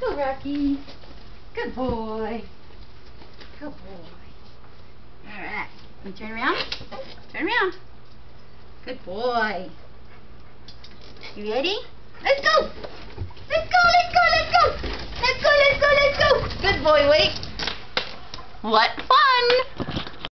Go, Rocky. Good boy. Good boy. All right. You turn around. Turn around. Good boy. You ready? Let's go. Let's go. Let's go. Let's go. Let's go. Let's go. Let's go. Good boy. Wait. What fun.